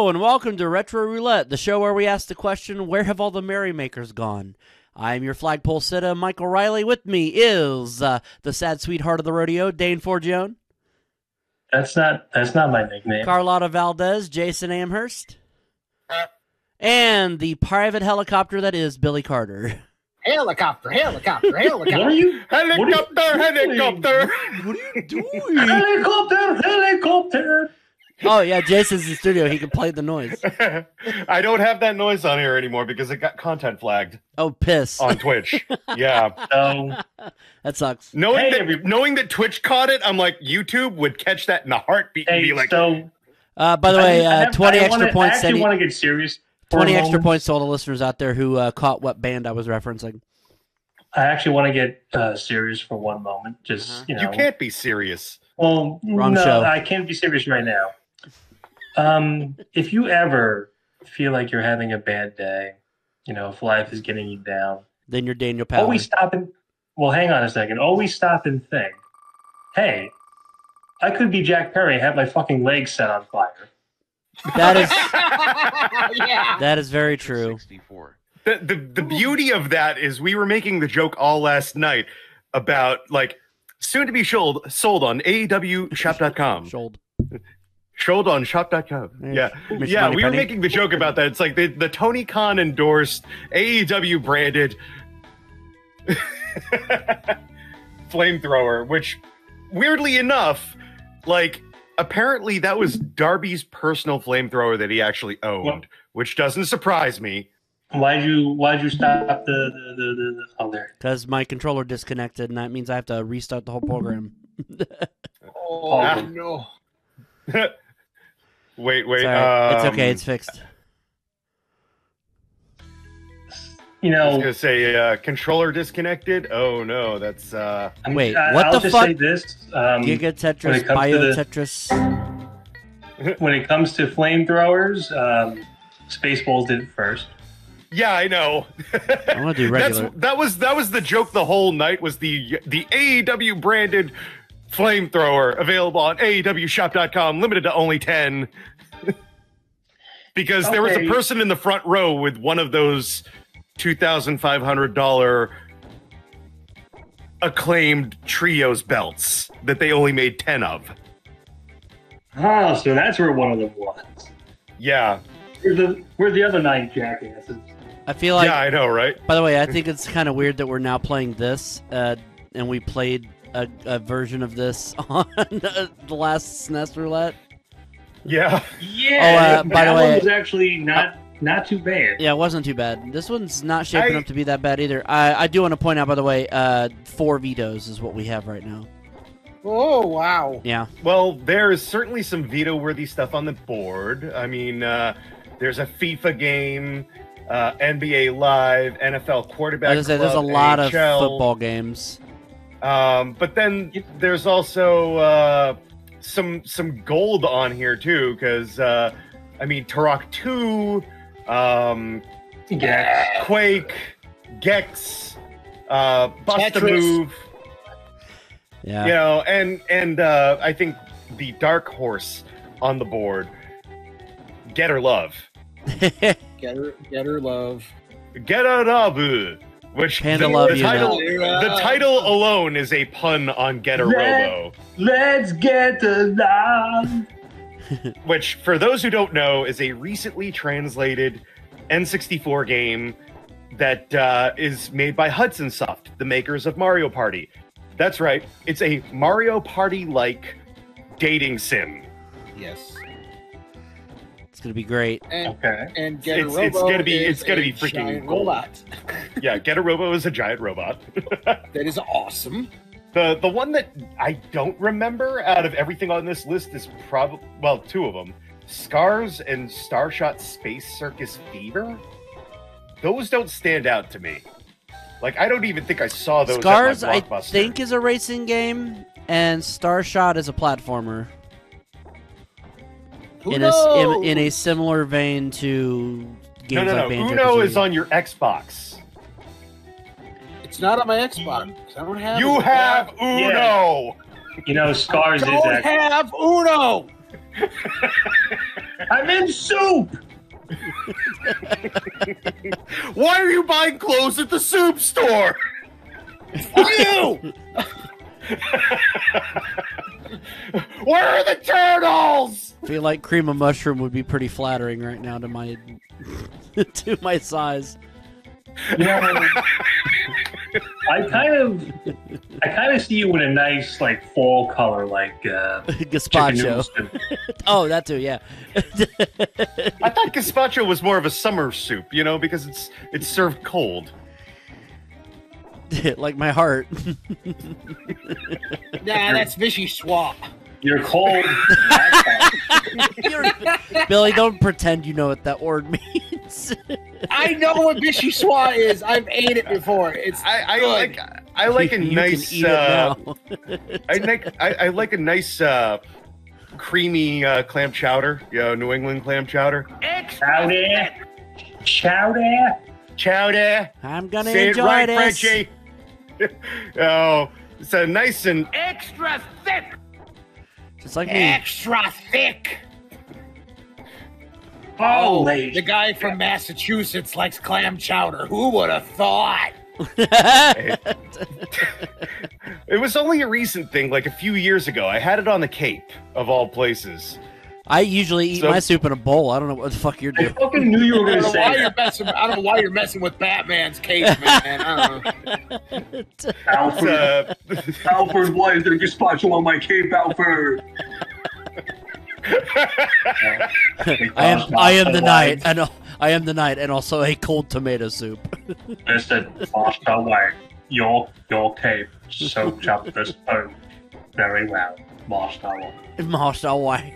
Hello and welcome to Retro Roulette, the show where we ask the question, where have all the merrymakers gone? I'm your flagpole sitter, Michael Riley. With me is uh, the sad sweetheart of the rodeo, Dane Forgione, That's not that's not my nickname. Carlotta Valdez, Jason Amherst, and the private helicopter that is Billy Carter. Helicopter, helicopter, helicopter. what helicopter. are you? Helicopter, helicopter. What are you doing? Helicopter, helicopter. Oh yeah, Jason's in the studio. He can play the noise. I don't have that noise on here anymore because it got content flagged Oh, piss. on Twitch. yeah. So That sucks. Knowing Hey, that every- knowing that Twitch caught it, I'm like YouTube would catch that in a heartbeat and be like, so Uh, by the way, I- I uh, have- 20 I extra wanna, points. I actually Any, want to get serious. 20 extra moment. points to all the listeners out there who uh, caught what band I was referencing. I actually want to get uh, serious for one moment. Just Uh-huh. you know, you can't be serious. Well, Wrong no, show. I can't be serious right now. Um, if you ever feel like you're having a bad day, you know, if life is getting you down, Then you're Daniel Powell. always stop and well, hang on a second. Always stop and think. Hey, I could be Jack Perry. and Have my fucking legs set on fire. That is yeah. that is very true. 64. The, the the beauty of that is we were making the joke all last night about like soon to be sold sold on E AEWshop.com. Shoulder. Sold on shop.com. Yeah. Mr. Yeah, we were making the joke about that. It's like the, the Tony Khan endorsed AEW branded flamethrower, which weirdly enough, like apparently that was Darby's personal flamethrower that he actually owned, What? which doesn't surprise me. Why'd you Why'd you stop the the the, the, the oh there? Because my controller disconnected, and that means I have to restart the whole program. Oh Ah. no. wait, wait. It's, all right. it's um, okay. It's fixed. You know, I was know, gonna say uh, controller disconnected. Oh no, that's uh I'm- Wait, I, what I'll the just fuck? say this. Um, Giga when Tetris, it Bio Tetris. when it comes to flamethrowers, um, Spaceballs did it first. yeah, I know. I'm gonna do regular. That's that was that was the joke the whole night was the the AEW branded flamethrower available on AEWshop.com, limited to only ten. Because there was a person in the front row with one of those two thousand five hundred dollar acclaimed trios belts that they only made ten of. Oh, so that's where one of them was. Yeah, Where's the Where's the other nine jackasses? I feel like. yeah, I know, right? By the way, I think it's kind of weird that we're now playing this, uh, and we played a, a version of this on uh, the last SNES roulette. Yeah. Yeah. uh, by the way- one was actually not not too bad. Yeah, it wasn't too bad. This one's not shaping I- up to be that bad either. I, I do want to point out, by the way, uh, four vetoes is what we have right now. Oh wow. Yeah. Well, there is certainly some veto worthy stuff on the board. I mean, uh, there's a FIFA game, uh, NBA Live, NFL quarterback. As I said, there's a Club, lot of football games. Um, but then there's also uh, some some gold on here too, because uh, I mean, Turok Two, um, Yeah. Quake, Gex, uh, Bust Tetris. Move. Yeah. you know and and uh i think the dark horse on the board Getter Love Get her, get her love. get her love which Panda the, love the you title now. the title alone is a pun on get a Yeah. robo Let's get the love. which for those who don't know is a recently translated n64 game that uh, is made by hudson soft the makers of mario party that's right it's a mario party like dating sim Yes. It's gonna be great. And Okay. and get It's- a it's gonna be- it's gonna be freaking giant gold. robot. yeah Getter Robo is a giant robot That is awesome. The the one that I don't remember out of everything on this list is probably well two of them, Scars and Starshot Space Circus Fever. Those don't stand out to me. Like I don't even think I saw those. Scars, at I my Blockbuster. think, is a racing game, and Starshot is a platformer. Who in a, s- in, in a similar vein to games no, no, no. like Banjo Uno is on your Xbox. It's not on my Xbox. I don't have. You it. have Uno. You know, Scars is Don't have Uno. I'm in soup. Why are you buying clothes at the soup store? you! Where are the turtles? I feel like cream of mushroom would be pretty flattering right now to my to my size. You know, I kind of, I kind of see you in a nice like fall color, like uh, chicken Gazpacho. Oh, that too, yeah. I thought gazpacho was more of a summer soup, you know, because it's it's served cold. like my heart. Nah, that's Vichyssoise. You're cold. You're- Billy, don't pretend you know what that word means. I know what Vichyssoise is. I've ate it before. It's I, I good. like I like a You can nice eat it uh, now. I like I, I like a nice uh, creamy uh, clam chowder, you know, New England clam chowder. Chowder. Chowder. Chowder. I'm gonna Say it enjoy right, this. Frenchie. oh, it's a nice and extra thick. Just like me. Extra thick. Oh, Holy. The guy from Massachusetts likes clam chowder. Who would have thought? It was only a recent thing, like a few years ago. I had it on the Cape, of all places. I usually eat So- my soup in a bowl. I don't know what the fuck you're doing. I doing. fucking knew you were I gonna don't know say why you're messing. I don't know why you're messing with Batman's cape, man. I don't know. It's, Alfred, uh, Alfred, why is there gazpacho on my cape, Alfred? I am I am the night and al- I am the night and also a cold tomato soup. Listen, Master Wayne, your your cape soaked up the spoon very well, Master Wayne. Master White.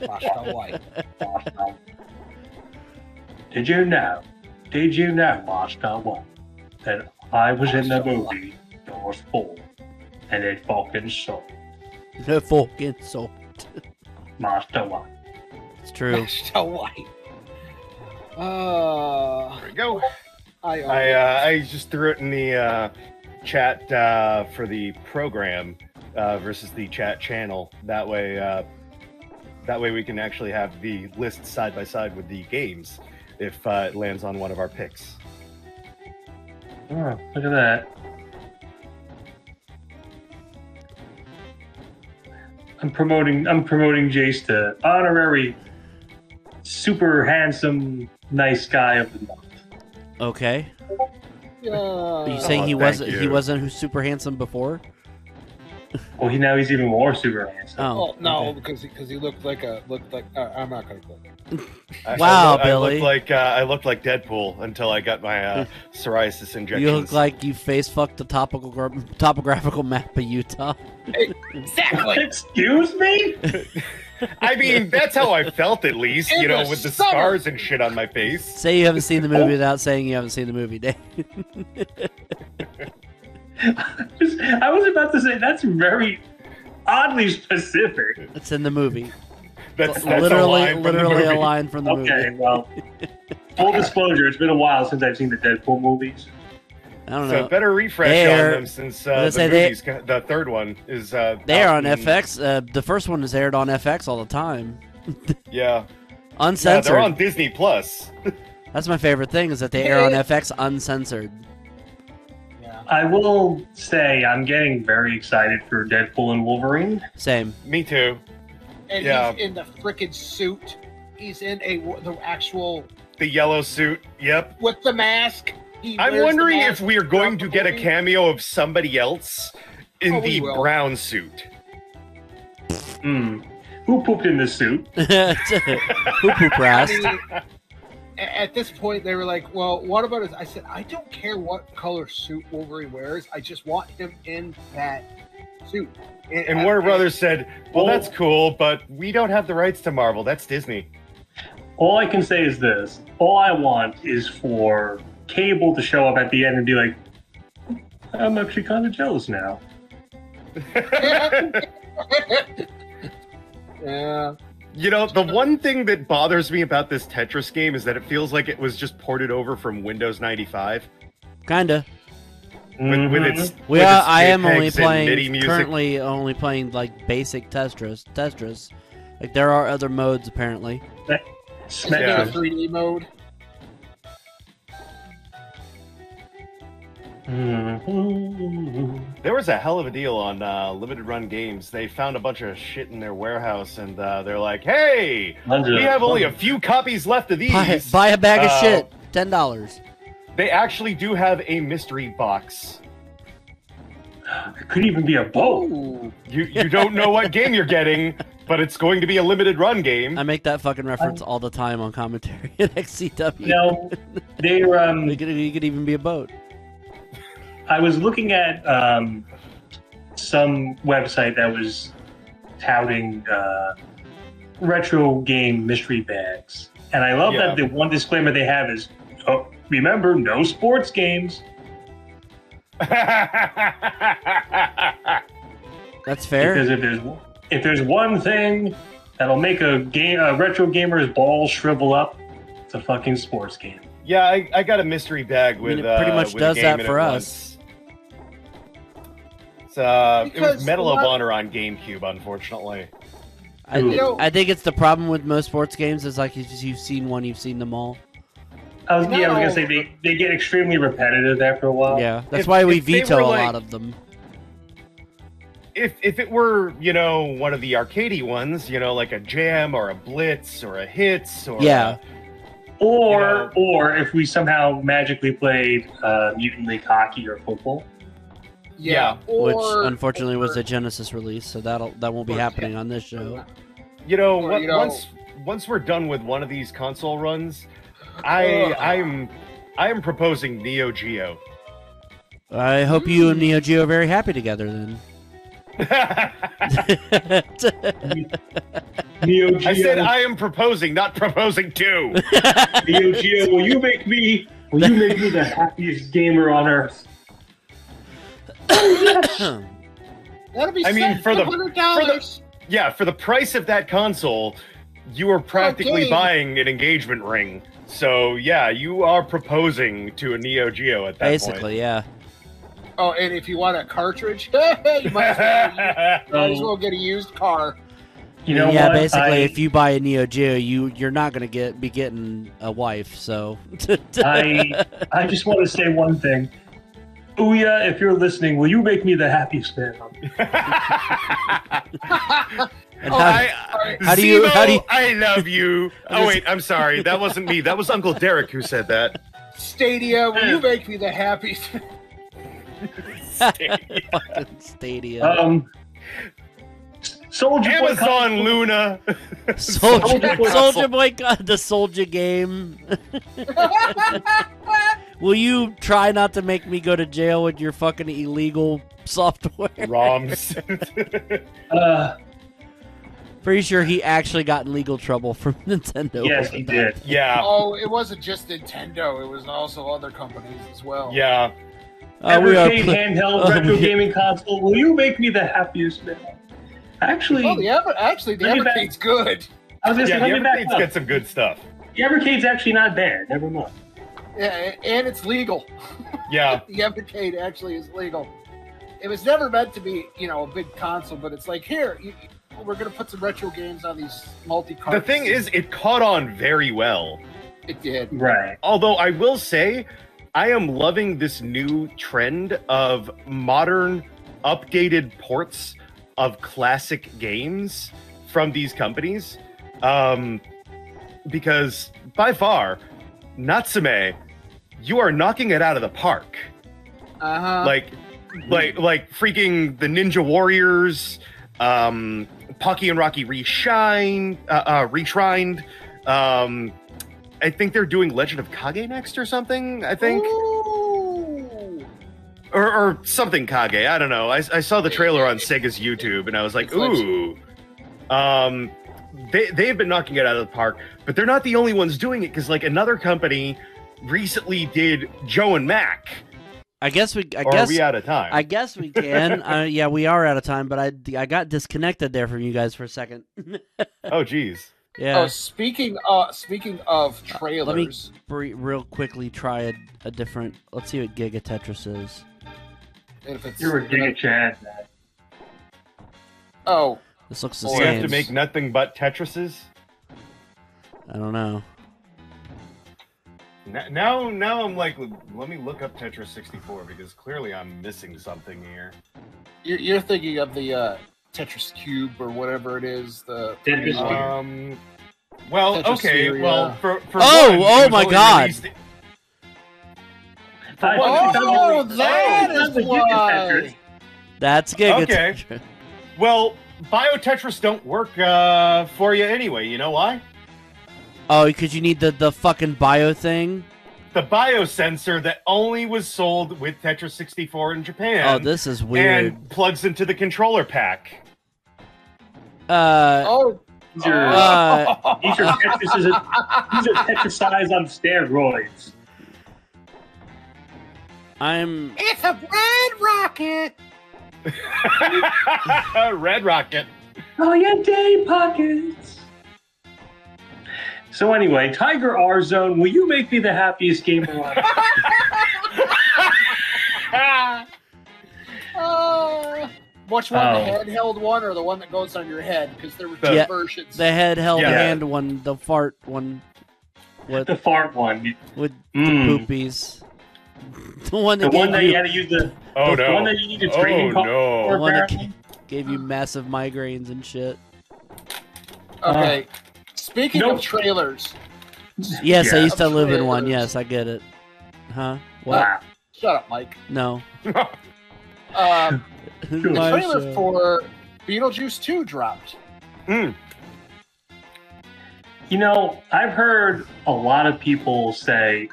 Pasta white. Master Wayne. Did you know? Did you know, Master Wayne, that I was in the movie Doors Four, and it fucking sucked, The fucking salt. Master Wayne. It's true. Master white. Uh, there we go. I, I uh, I just threw it in the uh, chat uh, for the program uh, versus the chat channel. That way, uh, that way we can actually have the list side by side with the games if uh, it lands on one of our picks. Oh, look at that. I'm promoting I'm promoting Jace to honorary super handsome nice guy of the month. Okay. Are you saying Oh, he wasn't he wasn't who's super handsome before? Well, he now he's even more super handsome. Oh, Oh no, okay. because because he looked like a looked like. Uh, I'm not gonna go there. I- Wow, I, look- I Billy. looked like uh, I looked like Deadpool until I got my uh, psoriasis injections. You look like you face fucked the topical topographical map of Utah. Exactly. Excuse me? I mean, that's how I felt at least, In you know, the with the summer. scars and shit on my face. Say you haven't seen the movie without saying you haven't seen the movie, Dave. I was about to say that's very oddly specific. It's in the movie. That's, that's literally, a line from the literally a movie. line from the Okay, movie. well, full disclosure, it's been a while since I've seen the Deadpool movies. I don't know. So better refresh They're- on them since uh, the gonna they- the third one is uh, They are on in- FX. Uh, the first one is aired on FX all the time, Yeah, yeah, uncensored. they're on Disney Plus. That's my favorite thing is that they air on FX uncensored. Yeah. I will say I'm getting very excited for Deadpool and Wolverine. Same. Me too. And Yeah. he's in the frickin' suit. He's in a the actual The yellow suit. Yep. with the mask. He I'm wears the wondering if we are going to get a cameo of somebody else in Oh, the brown suit. Hmm. Who pooped in this suit? Poo poo I rast. mean, a- at this point, they were like, "Well, what about his?" I said, "I don't care what color suit Wolverine wears. I just want him in that suit." And Warner Brothers said, "Well, Well- that's cool, but we don't have the rights to Marvel. That's Disney." All I can say is this: all I want is for Cable to show up at the end and be like, "I'm actually kind of jealous now." yeah, You know, the one thing that bothers me about this Tetris game is that it feels like it was just ported over from Windows 95 Kinda. with, with Mhm. its. We with its I am only JPEGs and MIDI playing currently only playing like basic Tetris. Tetris. Like there are other modes apparently. Smash Yeah. 3D mode. There was a hell of a deal on uh, limited run games. They found a bunch of shit in their warehouse, and uh, they're like, "Hey, we have only a few copies left of these." Buy, buy a bag of Uh, shit. Ten dollars. They actually do have a mystery box. It could even be a boat. Ooh. You you don't know what game you're getting, but it's going to be a limited run game. I make that fucking reference all the time on commentary at XCW. You know, they're um, it, could, it could even be a boat. I was looking at um, some website that was touting uh, retro game mystery bags, and I love Yeah. that the one disclaimer they have is, "Oh, remember, no sports games." That's fair. Because if there's if there's one thing that'll make a game a retro gamer's balls shrivel up, it's a fucking sports game. yeah, I, I got a mystery bag with. it pretty uh, much does that for it us. Once. It's, uh, it was Medal of Honor on GameCube, unfortunately. I, You know- I think it's the problem with most sports games is like if you've seen one, you've seen them all. I was, yeah, I was gonna say they, they get extremely repetitive after a while. yeah, that's if- why we veto were, a like- lot of them. If if it were you know one of the arcadey ones, you know like a Jam or a Blitz or a Hits or Yeah. Or You know. or if we somehow magically played uh, Mutant League hockey or football. Yeah. Which or- unfortunately was a Genesis release, so that'll that won't be or- happening on this show. you know, Or, what- you know- once once we're done with one of these console runs, I Ugh. I'm I am proposing Neo Geo. I hope you and Neo Geo are very happy together then. Neo Geo, I said I am proposing, not proposing to. Neo Geo, will you make me will you make me the happiest gamer on earth? That'll be I mean, for the- hundred dollars. yeah, for the price of that console, you are practically Okay. buying an engagement ring. So yeah, you are proposing to a Neo Geo at that Basically, yeah. Oh, and if you want a cartridge, you might as, well, might as well get a used car. You know yeah, what? basically, I, if you buy a Neo Geo, you you're not gonna get be getting a wife. So, I I just want to say one thing. Ouya, if you're listening, will you make me the happiest man? on and Oh, how, I, how do you- how do you- I love you. Oh wait, I'm sorry. That wasn't me. That was Uncle Derek who said that. Stadia, will you make me the happiest? fucking Stadia, Um, Soldier Boy Amazon console- Luna. Soldier, Soldier Boy Soldier Boy, God, the Soldier game. Will you try not to make me go to jail with your fucking illegal software? ROMs. Uh, Pretty sure he actually got in legal trouble from Nintendo. yes, he did. yeah. oh, it wasn't just Nintendo; it was also other companies as well. Yeah. Uh, we are Evercade pl- handheld Oh, retro we- gaming console. Will you make me the happiest man? Actually, Oh, the Ever- actually, the Let me back- Evercade's good. I was gonna Yeah, say, let the me back Evercade's up. got some good stuff. The Evercade's actually not bad. Never mind. Yeah, and it's legal. Yeah. The Evercade actually is legal. It was never meant to be, you know, a big console, but it's like here, you, we're gonna put some retro games on these multi cards. The thing is, it caught on very well. it did. Right. Although I will say, I am loving this new trend of modern, updated ports of classic games from these companies. Um, because by far, Natsume, you are knocking it out of the park. Uh huh. like like like freaking the ninja warriors um Pocky and Rocky reshine uh, uh reshrined um I think they're doing Legend of Kage next or something I think Ooh. or, or something Kage I don't know I, I saw the trailer on Sega's YouTube and I was like- ooh um they they've been knocking it out of the park but they're not the only ones doing it because like another company recently did Joe and Mac I guess we. I or guess are we out of time I guess we can. uh, yeah, we are out of time, but I I got disconnected there from you guys for a second. oh geez yeah. Oh, speaking uh speaking of trailers. let me trailers, real quickly try a, a different. Let's see what Giga Tetris is. if it's You're a giga Chad. oh This looks the Or same. you have to make nothing but Tetrises? I don't know. N- Now, now I'm like, let me look up Tetris 64 because clearly I'm missing something here. You're, you're thinking of the uh, Tetris Cube or whatever it is. The Tetris Cube. Um, well, Tetris okay, Theory, well, for, for Oh, one, it oh my God. released- Oh, Oh, it's that not is Tetris. why. That's Giga Okay. Tetris. Well, Bio Tetris don't work uh, for you anyway. You know why? Oh, because you need the, the fucking bio thing? The biosensor that only was sold with Tetris 64 in Japan. oh, this is weird. and plugs into the controller pack. Uh, Oh, These are, Uh, these are Tetris, these are Tetris on steroids. I'm. it's a red rocket. Red Rocket. Oh yeah, day pockets. So anyway, Tiger R Zone, will you make me the happiest gamer alive? Uh, which one, Oh. the handheld one or the one that goes on your head? Because there were two Yeah, versions. The head held Yeah. hand one, the fart one. With, the fart one. with Mm. the poopies. The one The that one that you, you had to use the, Oh the no. one that you needed Oh training card no. The one that gave you massive migraines and shit. okay. Speaking Nope. of trailers, Yes, I used to live in one. Yes, I get it. Huh? What? Wow. shut up, Mike. No. Um, the trailer show. for Beetlejuice 2 dropped. Mm. You know, I've heard a lot of people say,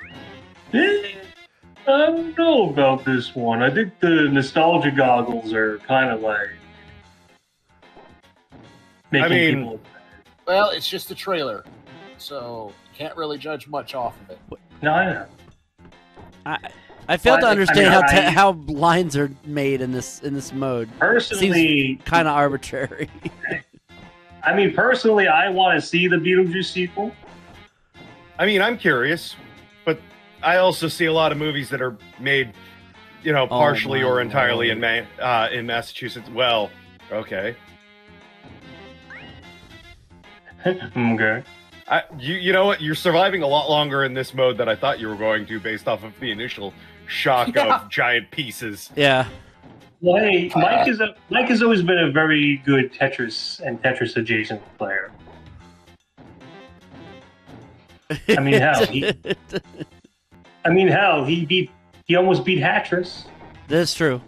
eh, I don't know about this one. I think the nostalgia goggles are kind of like making I mean- people. Well, it's just a trailer, so can't really judge much off of it. No, I know. I, I fail Well, to I- I understand mean, how I- how lines are made in this in this mode. Personally, Kind of arbitrary. I mean, personally, I want to see the Beetlejuice sequel. I mean, I'm curious, but I also see a lot of movies that are made, you know, Oh, partially my or entirely in. Ma- uh, in Massachusetts. Well, okay. Mm, okay. I, you, you know what? You're surviving a lot longer in this mode than I thought you were going to, based off of the initial shock Yeah. of giant pieces. Yeah. Well, hey, uh, Mike is a Mike has always been a very good Tetris and Tetris adjacent player. I mean, hell, he- I mean, hell, he beat he almost beat Hatris. That's true.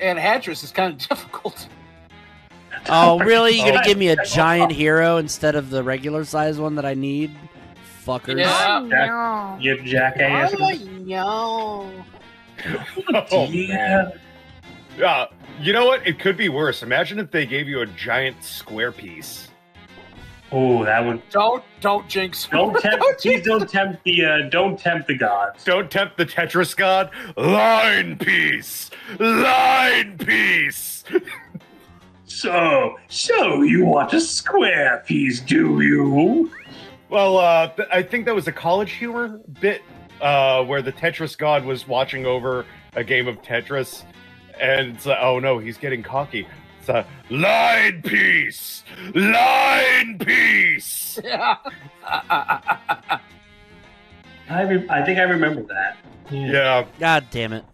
And Hatris is kind of difficult. Oh, really? You Oh. gonna give me a giant hero instead of the regular size one that I need? Fuckers. Yeah. Jack- You jackass. no. Oh, yeah. Uh, you know what? It could be worse. Imagine if they gave you a giant square piece. Oh, that would Don't don't jinx. don't tempt. please don't tempt the uh, don't tempt the gods. Don't tempt the Tetris god. Line piece. Line piece. So, so you want a square piece, do you? Well, uh, I think that was a college humor bit uh, where the Tetris god was watching over a game of Tetris, and it's like, oh no, he's getting cocky. It's a line piece, line piece. Yeah. I re- I think I remember that. Yeah, God damn it.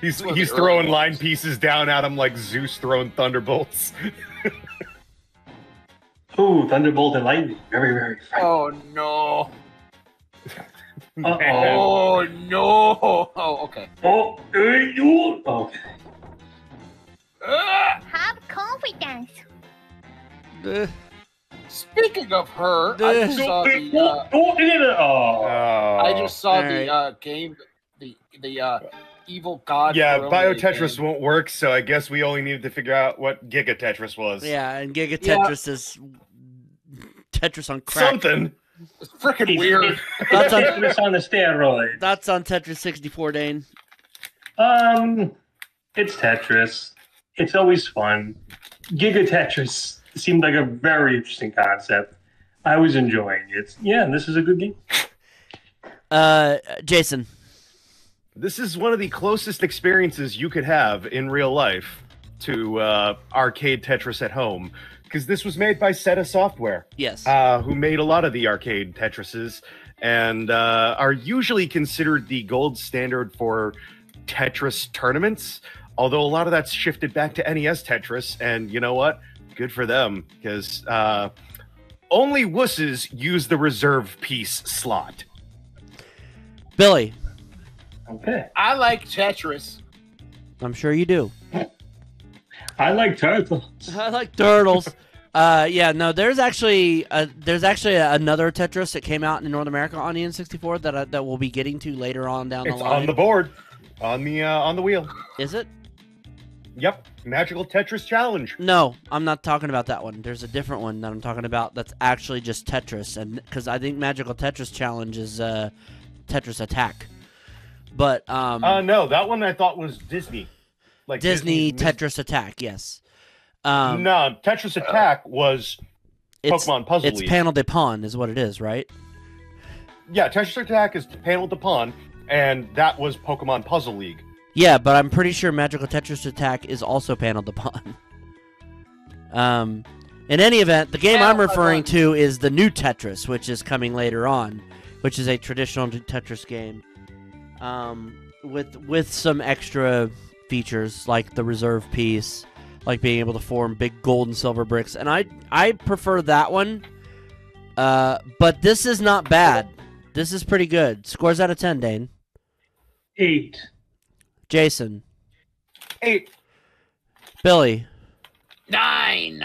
He's One of the he's early throwing line ones. pieces down at him like Zeus throwing thunderbolts. Ooh, Thunderbolt and Lightning. Very, very. Oh no. Uh-oh. Oh no. Oh okay. Oh, uh, you- okay. Ah! Have confidence. Uh, Speaking of her, I just saw the. Oh, Uh, oh, oh, oh. Uh, I just saw Alright. the uh, game, the the uh, evil god. yeah, Gorilla Bio Tetris game. won't work, so I guess we only needed to figure out what Giga Tetris was. yeah, and Giga Yeah. Tetris is Tetris on crack. something. It's freaking weird. That's on, Tetris on the steroid. that's on Tetris 64, Dane. Um, it's Tetris. It's always fun. Giga Tetris seemed like a very interesting concept. I was enjoying it. Yeah, this is a good game. Uh, Jason. This is one of the closest experiences you could have in real life to uh, arcade Tetris at home because this was made by Seta Software, Yes. uh, who made a lot of the arcade Tetrises and uh, are usually considered the gold standard for Tetris tournaments. Although a lot of that's shifted back to NES Tetris, and you know what? Good for them because uh, only wusses use the reserve piece slot. Billy, Okay. I like Tetris. I'm sure you do. I like turtles. I like turtles. Uh, yeah, no, there's actually uh there's actually another Tetris that came out in North America on the N64 that I, that we'll be getting to later on down the It's line. on the board, on the uh, on the wheel. Is it? Yep, Magical Tetris Challenge. No, I'm not talking about that one. There's a different one that I'm talking about that's actually just Tetris, and because I think Magical Tetris Challenge is uh, Tetris Attack, but um, Uh, no, that one I thought was Disney, like Disney Disney- Tetris Attack, yes. Um, no, Tetris Attack was it's, Pokemon Puzzle It's League. Panel de Pon is what it is, right? yeah, Tetris Attack is Panel de Pon, and that was Pokemon Puzzle League. Yeah, but I'm pretty sure Magical Tetris Attack is also Panel de Pon. um, in any event, the game I'm referring to is the new Tetris, which is coming later on, which is a traditional Tetris game, um, with with some extra features like the reserve piece, like being able to form big gold and silver bricks, and I I prefer that one. Uh, but this is not bad. This is pretty good. Scores out of ten, Dane. Eight. Jason, Eight. Billy. Nine.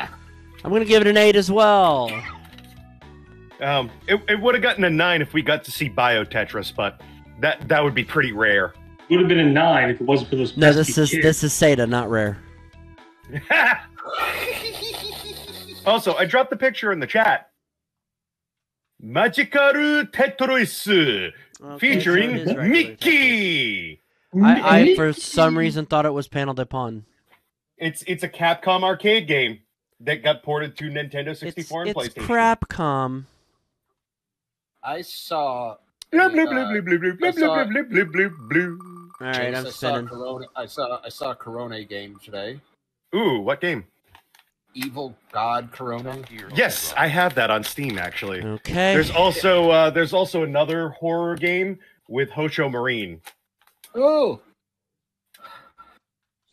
I'm gonna give it an eight as well. Um, it, it would have gotten a nine if we got to see Bio Tetris, but that that would be pretty rare. Would have been a nine if it wasn't for those. No, this is kids. this is Seta, not rare. also, I dropped the picture in the chat. Magicaru Tetris featuring Mickey. I, I for some reason thought it was Panel de Pon. It's it's a Capcom arcade game that got ported to Nintendo It's, 64 and it's PlayStation. Crapcom. I saw. Blah, blah, uh, blah, blah, blah, blah, I blah, saw- blah, blah, blah, blah. All right, I'm I saw spinning. Corona. I saw. I saw a Korone game today. Ooh, what game? Evil God Korone. Yes, I have that on Steam actually. Okay. There's also uh, there's also another horror game with Houshou Marine. Oh,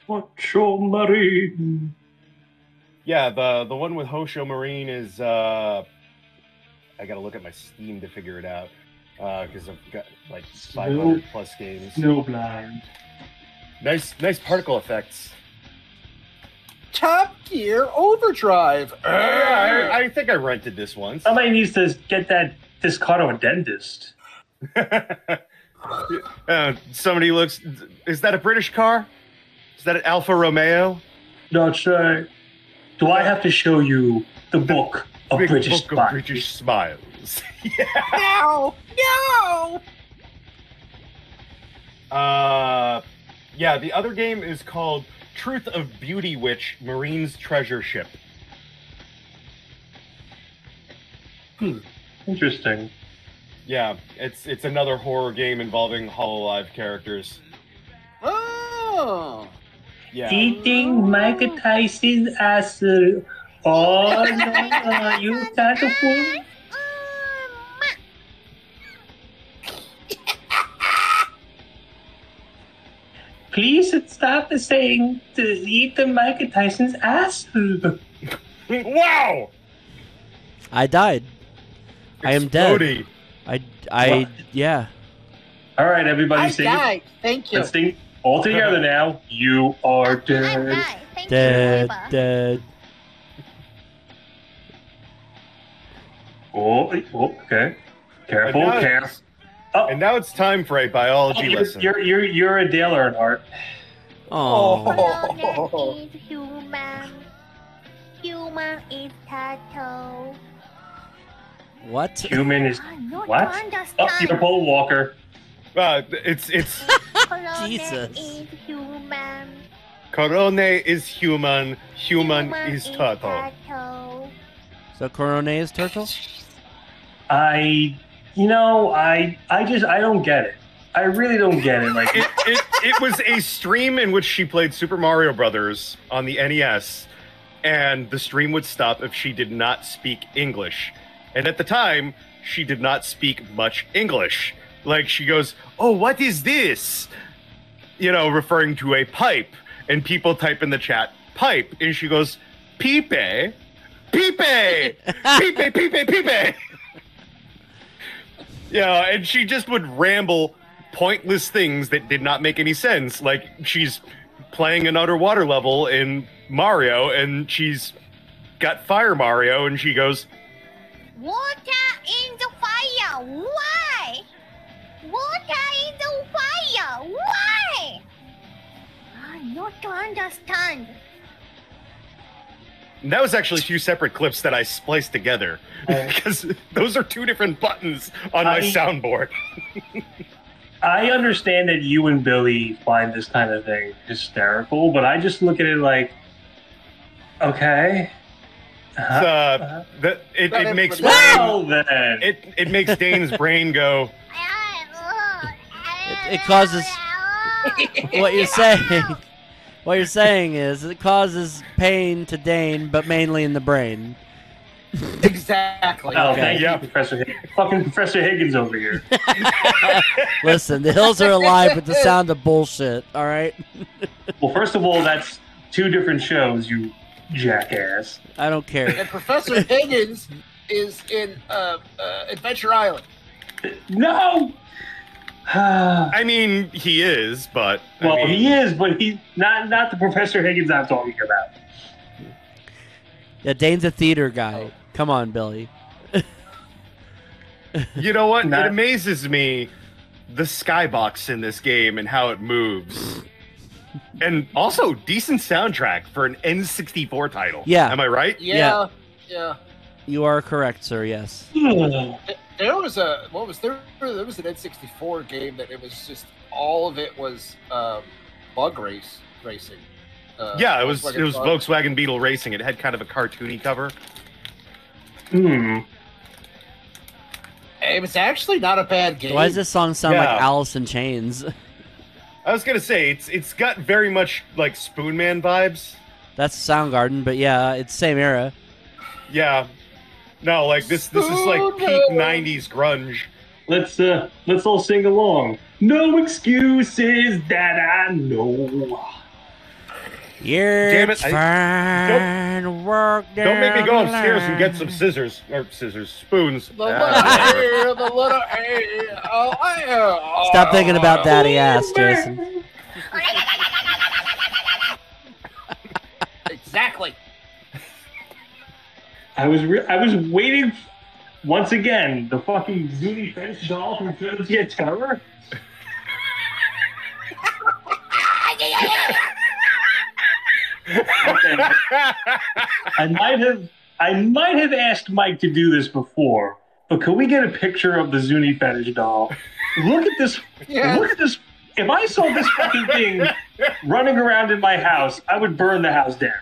Macho Marine. Yeah, the the one with Houshou Marine is uh I gotta look at my Steam to figure it out. Uh because I've got like 500 plus games. Snowblind. Nice nice particle effects. Top Gear Overdrive. Yeah, I, I think I rented this once. Somebody needs to get that this car to a dentist. uh, somebody looks is that a British car? Is that an Alfa Romeo? Not sure. Do I have to show you the book of Big British book of Spy? British smiles. Yeah. No, no. Uh, yeah, the other game is called Truth of Beauty Witch Marine's Treasure Ship. Hmm. Interesting. Yeah, it's it's another horror game involving Hololive characters. Oh. Yeah. Eating Mike Tyson's ass. uh, Oh no, you got the Please stop saying to eat the Mike Tyson's ass. wow! I died. I am dead. I I What? yeah. All right, everybody, I sing. died. Thank you. Let's sing all together uh-huh. now. You are I'm dead. Thank Dead, you, neighbor. dead. Oh, oh, okay. Careful, careful. Oh, And now it's time for a biology you're, lesson. you're you're you're a Dale Earnhardt. Oh. Colonel is human. Human is turtle. What? Human is what? understand. Oh, you're Paul Walker. Uh, it's it's Colonel Jesus. is human. Korone is human, human, is turtle. turtle. So Korone is turtle? I, you know, I I just I don't get it. I really don't get it. Like, it, it, it was a stream in which she played Super Mario Brothers on the NES, and the stream would stop if she did not speak English. And at the time, she did not speak much English. Like she goes, "Oh, what is this?" You know, referring to a pipe, and people type in the chat pipe, and she goes, "Pipe, pipe, pipe, pipe, pipe." Yeah, and she just would ramble pointless things that did not make any sense. Like she's playing an underwater level in Mario, and she's got Fire Mario, and she goes, Water in the fire. Why? Water in the fire. Why? Ah, not to understand. And that was actually two separate clips that I spliced together because those are two different buttons on my I- soundboard. I understand that you and Billy find this kind of thing hysterical, but I just look at it like, okay. Uh, Uh-huh. that it, it makes everybody- Well then, it it makes Dane's brain go. It- it causes- what you're saying what you're saying is it causes pain to Dane, but mainly in the brain. Exactly. oh, Okay. thank Yeah. you, Professor Higgins. Fucking Professor Higgins over here. Listen, the hills are alive with the sound of bullshit. All right, Well, first of all, that's two different shows, you jackass. I don't care. And Professor Higgins is in uh, uh, Adventure Island. No. Well, I mean, he is, but I mean, he is, but he's not not the Professor Higgins I'm talking about. Yeah, Dane's a theater guy. Oh. Come on, Billy. You know what? Not- It amazes me the skybox in this game and how it moves. and also decent soundtrack for an N64 title. Yeah. Am I right? Yeah. Yeah. You are correct, sir. Yes. There was a what was there? There was an N64 game that it was just all of it was um, bug race racing. Uh, yeah, it was Volkswagen it was Bug. Volkswagen Beetle Racing. It had kind of a cartoony cover. Hmm. It was actually not a bad game. Why does this song sound like Alice in Chains? I was gonna say it's it's got very much like Spoonman vibes. That's Soundgarden, but yeah, it's same era. Yeah. No, like this this is like peak '90s grunge. Let's uh let's all sing along. No excuses that I know. Yeah, Damn it, it's I- fine to work Don't make me go down the upstairs and get some scissors or scissors, spoons. The little A, the little A, oh, I, oh, Stop thinking about oh. daddy ass, Jason. Exactly. I was re- I was waiting once again the fucking Zuni French doll from Philadelphia Terror. I might have I might have asked Mike to do this before, but could we get a picture of the Zuni fetish doll? Look at this Yeah. look at this if I saw this fucking thing running around in my house, I would burn the house down.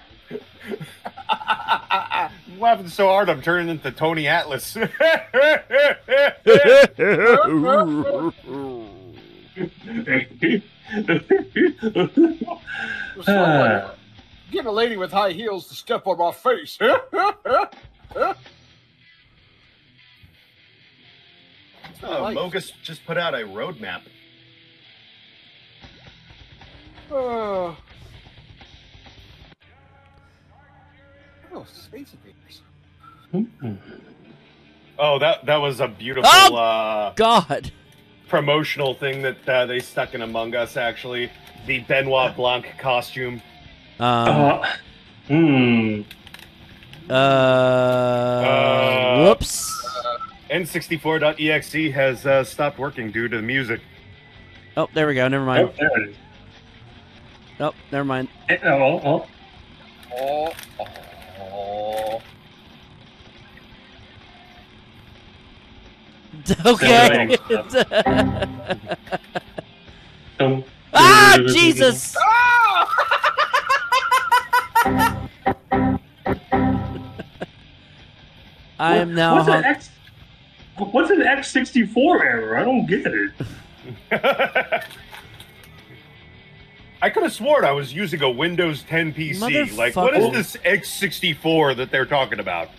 I'm laughing so hard I'm turning into Tony Atlas. Uh, Get a lady with high heels to step on my face. oh, Like- Mogus just put out a roadmap. oh. Oh, space invaders. Oh, that that was a beautiful Oh! uh, God. promotional thing that uh, they stuck in Among Us. Actually, the Benoit Blanc costume. Um, Uh, hmm. uh, whoops. N64.exe has uh, stopped working due to the music. Oh, there we go. Never Oh, mind. there it is. Oh, never mind. Eh, Oh, oh, Oh, oh. okay. oh. ah, Jesus! I am now. What's an X? What's an X64 error? I don't get it. I could have sworn I was using a Windows 10 PC. Like, what is this X64 that they're talking about?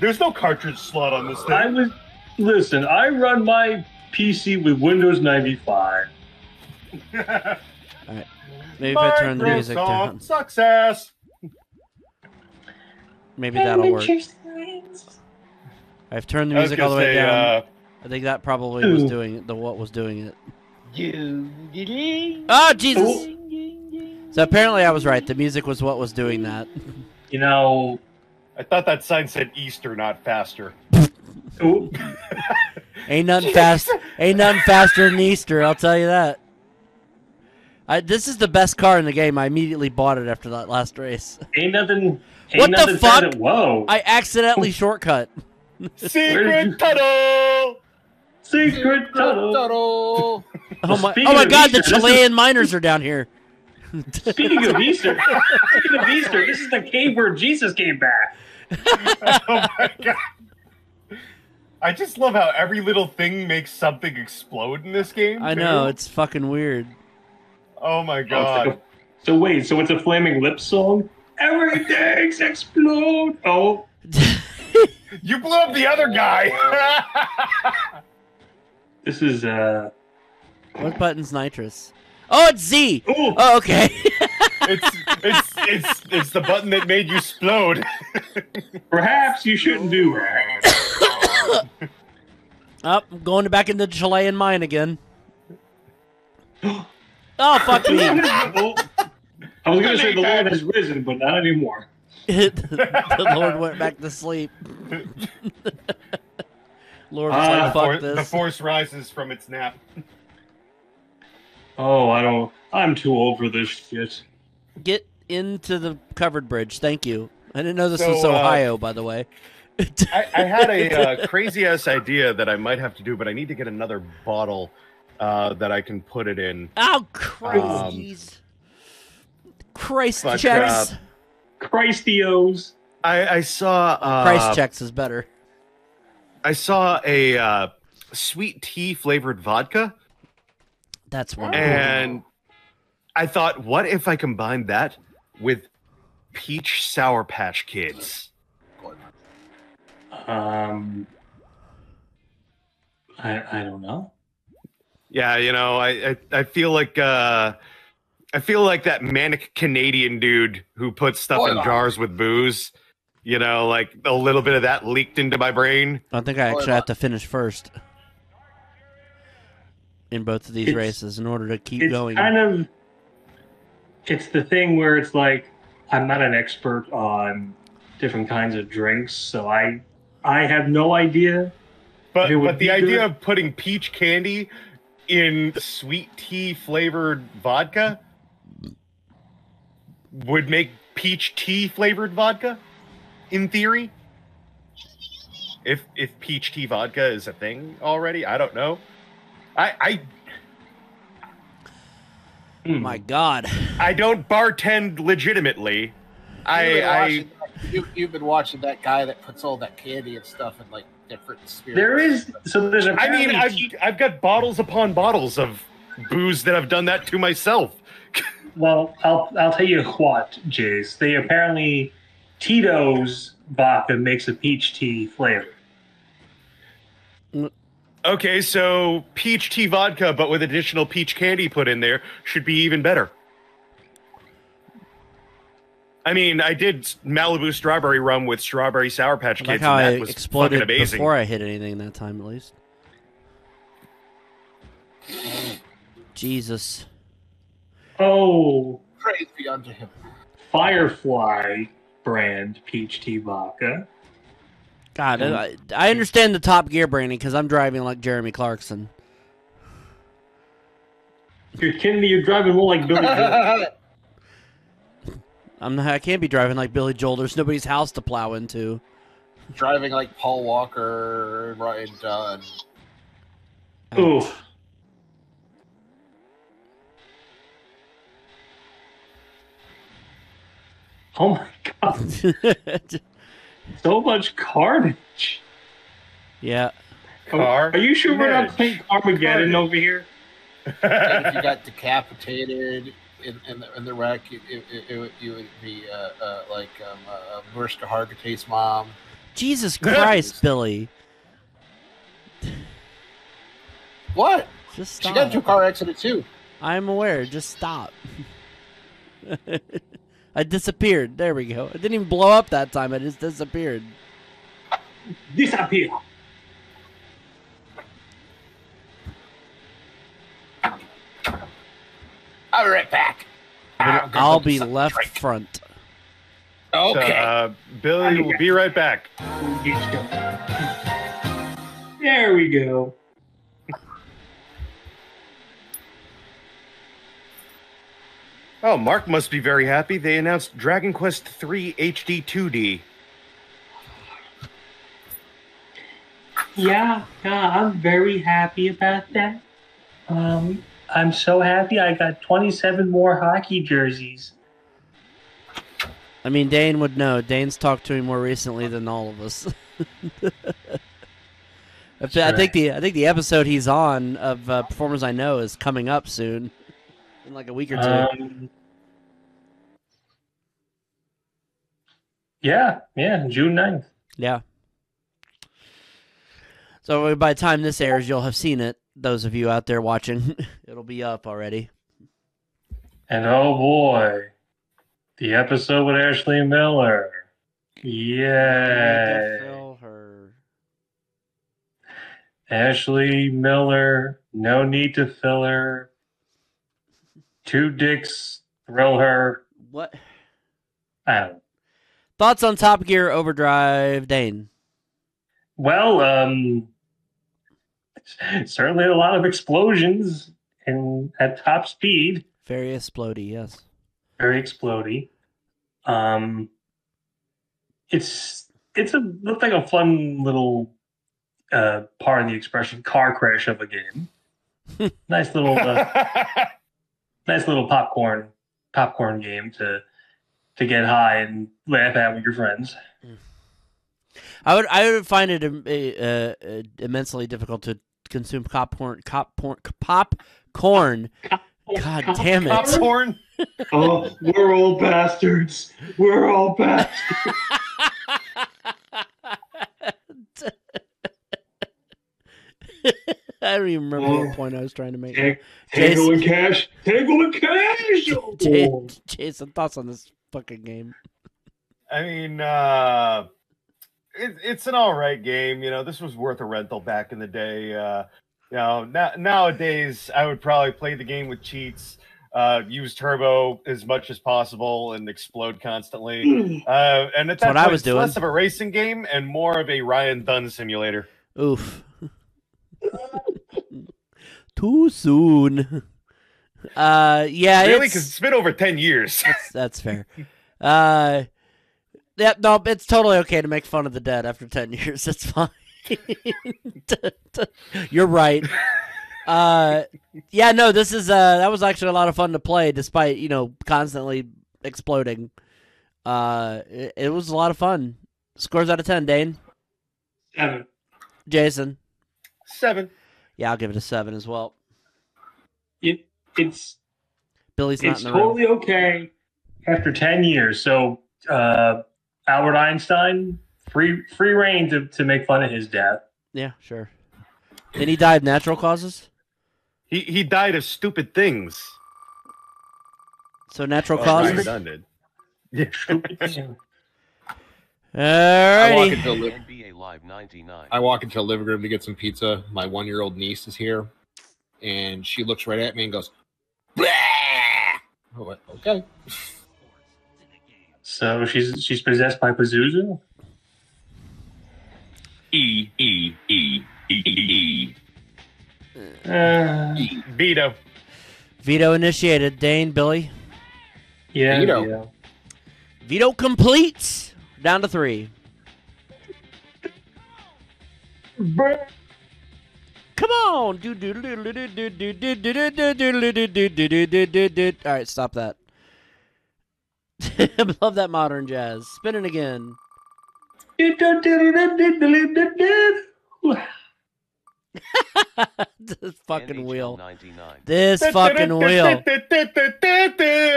There's no cartridge slot on this thing. I was listen. I run my PC with Windows 95. Maybe if I turn the music down, Sucks ass. maybe that'll work. I've turned the music all the way say, down. uh, I think that probably was doing. The what was doing it. Oh Jesus! So apparently I was right. The music was what was doing that. You know, I thought that sign said Easter, not faster. Ain't nothing fast. Ain't nothing faster than Easter. I'll tell you that. I, this is the best car in the game. I immediately bought it after that last race. ain't nothing. Ain't What the nothing said fuck? that- Whoa! I accidentally shortcut. Secret tunnel. Secret tunnel. Tunnel. Oh my! Speaking Oh my God! The Easter, this Chilean miners are down here. Speaking of Easter, speaking of Easter, this is the cave where Jesus came back. Oh my god. I just love how every little thing makes something explode in this game. I too. know it's fucking weird. Oh my Oh, god. like a- so wait, so it's a Flaming Lips song? Everything's explode. Oh, You blew up the other guy. this is uh. What button's nitrous? Oh, it's Z. Ooh, Oh, okay. It's it's it's it's the button that made you explode. perhaps you shouldn't do that. Up, I'm going back into the Chilean mine again. Oh fuck me! Oh, I was gonna say the Lord has risen, but not anymore. the Lord went back to sleep. Lord was Ah, like, the, "Fuck for- the force rises from its nap. Oh, I don't. I'm too old for this shit. Get into the covered bridge. Thank you. I didn't know this So, was uh, Ohio, by the way. I, I had a uh, crazy ass idea that I might have to do, but I need to get another bottle uh, that I can put it in. Oh, Christ! Christ but, checks. uh, Christios. I, I saw uh, Christ checks is better. I saw a uh, sweet tea flavored vodka, That's wonderful. and I thought, what if I combined that with peach sour patch kids? Um, I I don't know. Yeah, you know, I I, I feel like uh, I feel like that manic Canadian dude who puts stuff in jars with booze. You know, like a little bit of that leaked into my brain. I think I Hold actually have to finish first in both of these It's- races in order to keep It's going. kind of. It's the thing where it's like I'm not an expert on different kinds of drinks, so I I have no idea. But but the idea good. of putting peach candy in sweet tea flavored vodka would make peach tea flavored vodka, in theory. If if peach tea vodka is a thing already, I don't know. I I Hmm. My God. I don't bartend legitimately. I You've been I watching- you, you've been watching that guy that puts all that candy and stuff in like different spirits. There is so there's I mean apparently I've I've got bottles upon bottles of booze that I've done that to myself. Well, I'll I'll tell you what, Jace. They apparently Tito's vodka makes a peach tea flavor. Okay, so peach tea vodka, but with additional peach candy put in there, should be even better. I mean, I did Malibu strawberry rum with strawberry sour patch kids, like how and I that was exploded fucking amazing. before I hit anything that time, at least. Jesus. Oh, praise be unto him. Firefly brand peach tea vodka. God, I, I understand the Top Gear branding because I'm driving like Jeremy Clarkson. You're kidding me? You're driving more like Billy Joel. I'm not, I can't be driving like Billy Joel. There's nobody's house to plow into. Driving like Paul Walker and Ryan Dunn. Oof. Oh, oh my god, so much carnage. yeah. Car. Are you sure we're not Nudge. playing Armageddon Car. over here? And if you got decapitated in, in, the, in the wreck, it, it, it, it would- you would be uh, uh, like um, uh, Mariska Hargitay's mom. Jesus Christ, Billy. What? Just She stop. got into a car accident too. I'm aware. Just stop. I disappeared. There we go. It didn't even blow up that time. I just disappeared. Disappear. I'll be right back. I'm gonna I'll be get something to left drink. front. Okay. Uh, Billy will be right back. There we go. Oh, Mark must be very happy. They announced Dragon Quest III HD 2D. Yeah, yeah, I'm very happy about that. Um, I'm so happy I got 27 more hockey jerseys. I mean, Dane would know. Dane's talked to me more recently than all of us. I thi- I think the I think the episode he's on of uh, performers I know is coming up soon, in like a week or two. Um, yeah, yeah, June 9th. Yeah. So by the time this airs, you'll have seen it. Those of you out there watching, it'll be up already. And oh boy, the episode with Ashley Miller. Yeah. fill her. Ashley Miller, no need to fill her. Two dicks, thrill her. What I don't know. thoughts on Top Gear Overdrive, Dane? Well, um, certainly a lot of explosions and at top speed, Very explodey, yes. very explody. Um, it's it's a looks like a fun little uh, part of the expression car crash of a game. nice little uh, nice little popcorn popcorn game to to get high and laugh at with your friends. I would I would find it uh, uh, immensely difficult to consume popcorn, cop porn, popcorn. God damn it! Popcorn. Oh, we're all bastards. We're all bastards. I don't even remember what point I was trying to make. Tang- Tango and Cash. Tango and Cash. Oh, J- Jason, thoughts on this fucking game? I mean, uh, it, it's an all right game. You know, this was worth a rental back in the day. Uh, you know, na- nowadays I would probably play the game with cheats, uh, use turbo as much as possible, and explode constantly. Uh, and at That's that what I point, was it's doing. less of a racing game and more of a Ryan Dunn simulator. Oof. Too soon. Uh, yeah, really, it's, because it's been over ten years. that's that's fair. Uh, yeah, no, it's totally okay to make fun of the dead after ten years. That's fine. You're right. Uh, yeah, no, this is uh, that was actually a lot of fun to play, despite you know constantly exploding. Uh, it, it was a lot of fun. Scores out of ten, Dane, Seven. Jason. Seven. Yeah, I'll give it a seven as well. It, it's Billy's not it's in the room. totally okay after 10 years. So, uh, Albert Einstein, free free reign to, to make fun of his death. Yeah, sure. And he died of natural causes. He he died of stupid things. So natural Well, causes. Ryan Dunn did. I walk Alrighty. into a li- NBA Live 99. I walk into a living room to get some pizza. My one year old niece is here, and she looks right at me and goes, "Blah!" I okay. So she's she's possessed by Pazuzu. E E E E E. Uh, Vito. Veto initiated. Dane, Billy. yeah, Vito. yeah. Veto complete. Down to three. Come on. Do do do do do do do do do do do do do do do do do do. All right, stop that. Love that modern jazz. Spinning again. this fucking NHL wheel. 99. This fucking wheel.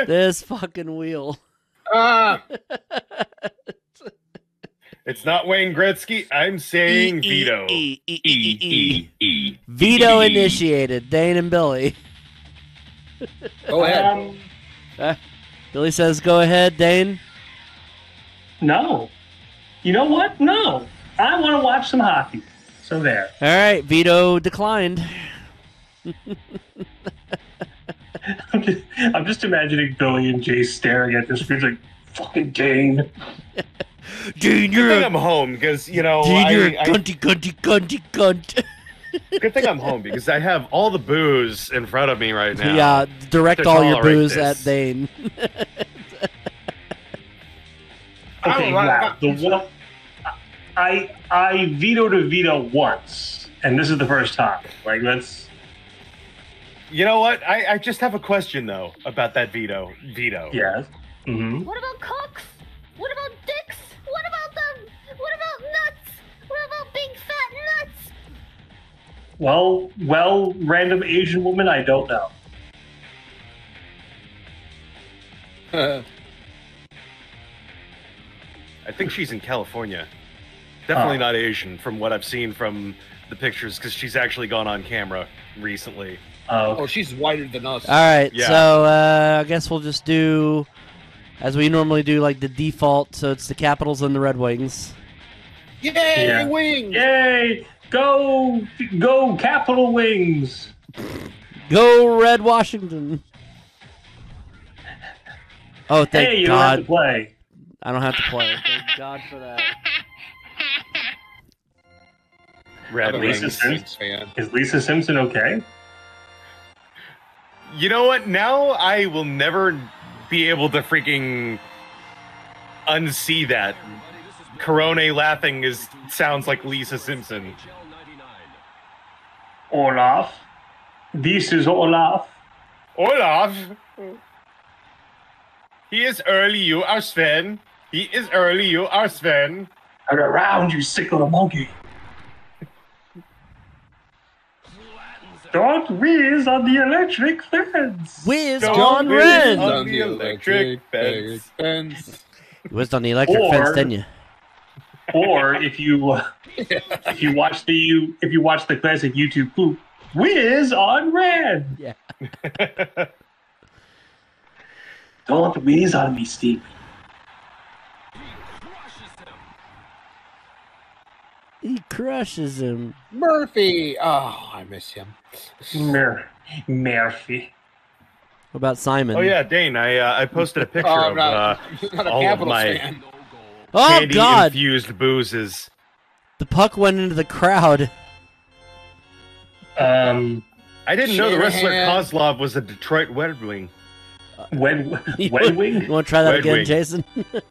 This fucking wheel. Ah, It's not Wayne Gretzky. I'm saying veto. E, e, e, e, e. E. Veto initiated. Dane and Billy. go ahead. Um, Billy says, "Go ahead, Dane." no. You know what? No. I want to watch some hockey. So there. All right, veto declined. I'm just, I'm just imagining Billy and Jay staring at this screen like, fucking Dane. Dane, Good you're thing a, I'm home because you know Dane, you're a I, I, cunty, cunty, cunty, cunt. good thing I'm home because I have all the booze in front of me right now. Yeah, direct all your booze this. at Dane. Okay, All right. wow. The one, I I vetoed a veto once, and this is the first time. Like, let's. You know what? I, I just have a question though about that veto. Veto. Yes. Mm-hmm. What about cocks? What about dicks? What about them? What about nuts? What about big fat nuts? Well, well, random Asian woman, I don't know. I think she's in California. Definitely Oh. not Asian from what I've seen from the pictures because she's actually gone on camera recently. Uh, oh, she's whiter than us. All right, Yeah. so uh, I guess we'll just do as we normally do, like the default. So it's the Capitals and the Red Wings. Yay, Yeah. wings! yay! Go, go, Capital Wings! Go Red Washington! Oh, thank hey, you don't have to God! play. I don't have to play. Thank God for that. Red Lisa Simpson. Wings fan. Is Lisa Simpson okay? You know what? Now I will never be able to freaking unsee that. Korone laughing is sounds like Lisa Simpson. Olaf. This is Olaf. Olaf. He is early, you are Sven. He is early, you are Sven. Turn around, you sick little monkey. Don't whiz on the electric fence. Whiz Don't on whiz Ren! on- On the electric fence. fence. Whizzed on the electric Or- fence, didn't you? Or if you uh, if you watch the you if you watch the classic YouTube poop, whiz on red. Yeah. Don't whiz on me, Steve. He crushes him. Murphy. Oh, I miss him. Mur- Murphy. What about Simon? Oh yeah, Dane. I uh, I posted a picture Oh, of not, uh, not a all of my- fan. Oh candy God! infused boozes. The puck went into the crowd. Um, I didn't know the wrestler Shanahan. Kozlov was a Detroit Red Wing. Wed You Wed Wing. want to try that Red again, Wing. Jason?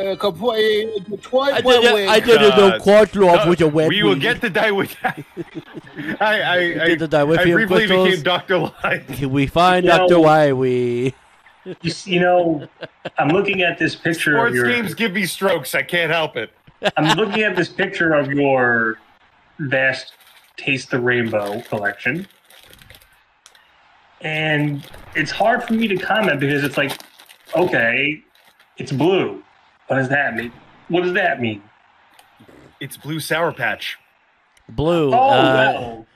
Uh, complain, Detroit I Red did, Wings. I did a Quattro No, with a wet we will wing. get to die with that. I I, I, Did the die with I you, briefly Quattros? became Doctor Light. Can we find No. Dr. Wywee? You, s- you know, I'm looking at this picture of your. games give me strokes. I can't help it. I'm looking at this picture of your vast Taste the Rainbow collection. And it's hard for me to comment because it's like, okay, it's blue. What does that mean? What does that mean? It's Blue Sour Patch. Blue. Oh, uh, well.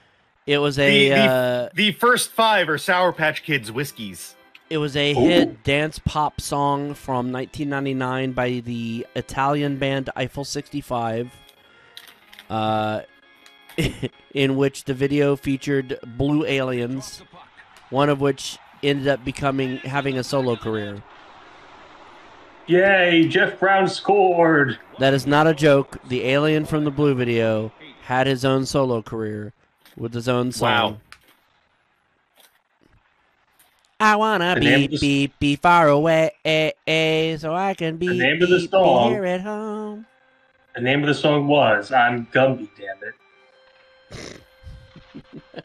It was a The- the- uh, The first five are Sour Patch Kids whiskeys. it was a Ooh. hit dance pop song from 1999 by the Italian band Eiffel 65. Uh, in which the video featured blue aliens, one of which ended up becoming having a solo career. Yay, Jeff Brown scored. That is not a joke. The alien from the blue video had his own solo career with his own song. Wow. I wanna The be of the s- be be far away eh, eh, so I can be, The name of the be- be song- here at home. The name of the song was I'm Gumby, damn it.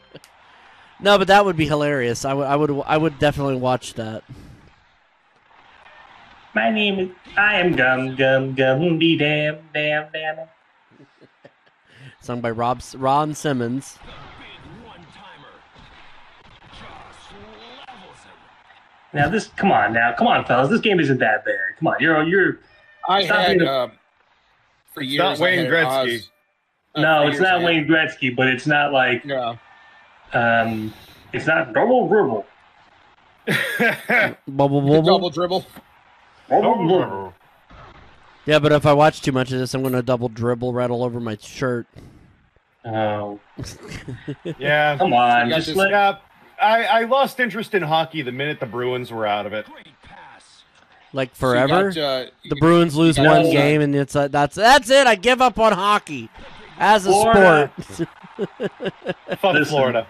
No, but that would be hilarious. I would I would I would definitely watch that. My name is I am Gum Gum Gumby, damn, damn, damn it. sung by Rob Ron Simmons. Now this, come on, now, come on, fellas. This game isn't that bad. Come on, you're you're. I Stop had being a- uh, for years. not Wayne Gretzky. Oz- uh, no, it's not Wayne Gretzky, but it's not like Yeah. Um, it's not double dribble. Bubble bubble. double dribble. Double dribble. Yeah, but if I watch too much of this, I'm gonna double dribble right all over my shirt. Oh, yeah. come on, You just let. Yeah. I, I lost interest in hockey the minute the Bruins were out of it. Like So forever. got, uh, the Bruins lose one all- game, and it's like that's that's it. I give up on hockey as a Florida. sport. Fuck Listen. Florida.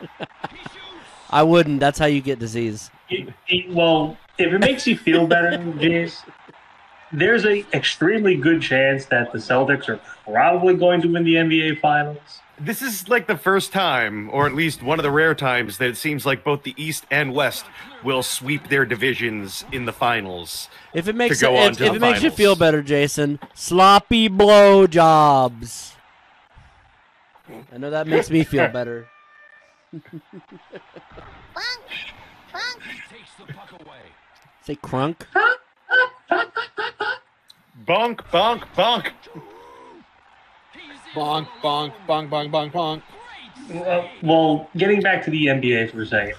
I wouldn't. That's how you get disease. It- it- well, if it makes you feel better, Jace, there's a extremely good chance that the Celtics are probably going to win the NBA Finals. This is like the first time, or at least one of the rare times, that it seems like both the East and West will sweep their divisions in the finals. If it makes go if, on if to the it makes you feel better, Jason, sloppy blowjobs. I know that makes me feel better. Bonk. Bonk. Say crunk. Bonk, bonk, bonk. bonk, bonk, bonk, bonk, bonk, bonk. Uh, well, getting back to the NBA for a second,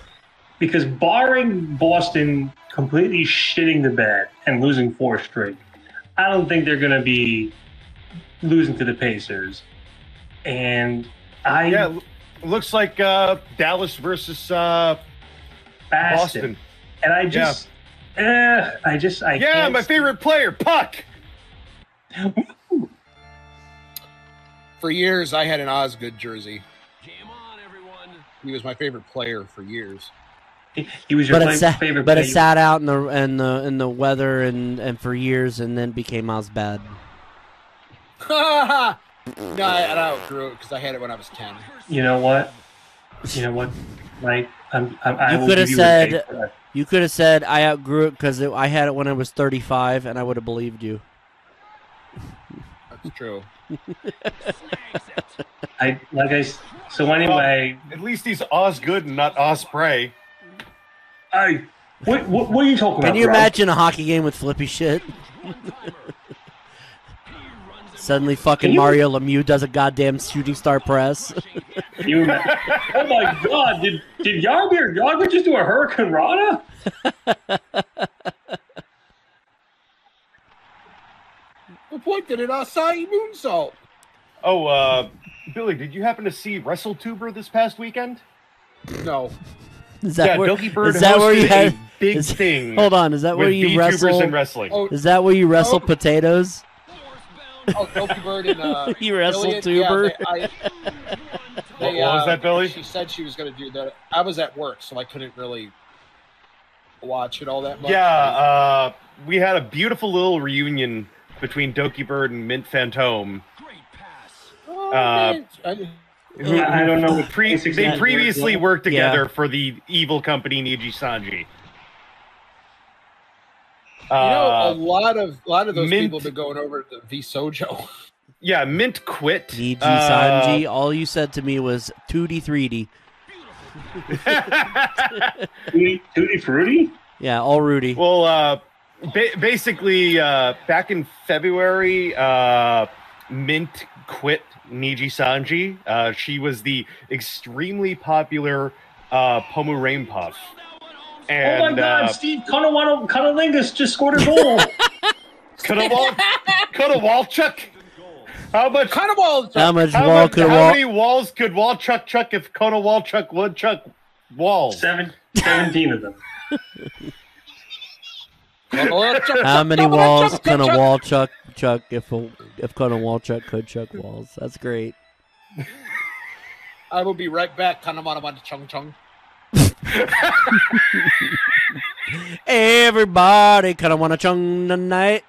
because barring Boston completely shitting the bed and losing four straight, I don't think they're going to be losing to the Pacers. And I Yeah, l- looks like uh, Dallas versus uh, Boston, Boston. and I just, eh, I just, I Yeah, can't my favorite player, Puck. For years, I had an Osgood jersey. He was my favorite player for years. He was your But fa- it sat, favorite but it sat out in the in the in the weather and and for years, and then became Osbad. no, I, I outgrew it because I had it when I was 10. You know what? You know what, Mike? I'm, I'm, I You could have said- date for that. You could have said I outgrew it because I had it when I was 35, and I would have believed you. That's true. I like I. s- So anyway, At least he's Osgood and not Osprey. I. What, what, what are you talking about? Can you bro? imagine a hockey game with flippy shit? Suddenly, fucking you- Mario Lemieux does a goddamn shooting star press. You, oh my god! Did did Yarmir Yarmir just do a hurricanrana? What point did it Asai moonsault? Oh, uh, Billy, did you happen to see WrestleTuber this past weekend? No. Is that yeah, where, Dokibird is that where you had? big is- thing. Hold on, is that where you VTubers wrestle? and wrestling. Oh, Is that where you wrestle Oh. potatoes? Oh Dokibird and uh, You wrestle Elliot, tuber? Yeah, they, I, What- what was that, Billy? She said she was going to do that. I was at work, so I couldn't really watch it all that much. Yeah, uh, we had a beautiful little reunion between Dokibird and Mint Phantom. Oh, uh, man. I- who- I don't know what Pre- they previously are. worked Yeah. together for the evil company Nijisanji. You know, a Uh, lot of a lot of those Mint- people have been going over to VShojo. yeah, Mint quit. DG Uh, Sanji. All you said to me was 2D 3D. Tutti, Tutti Frutti? Yeah, all Rudy. well, uh, ba- basically, uh, back in February, uh, Mint quit Nijisanji. Uh, she was the extremely popular uh, Pomu Rainpuff. And, oh my God! uh, Steve Conowano Conolingus just scored a goal. Kadawal- Kadawalchuk. How much? kind of all. How much How, wall much, could how wall? many walls could Walchuk chuck chuck if Kona Walchuk would chuck walls? Seven, 17 of them. How many walls can a wall chuck chuck if a, if can a wall chuck could chuck walls? That's great. I will be right back. Kind of on chung chung. Everybody kind of want to chung tonight.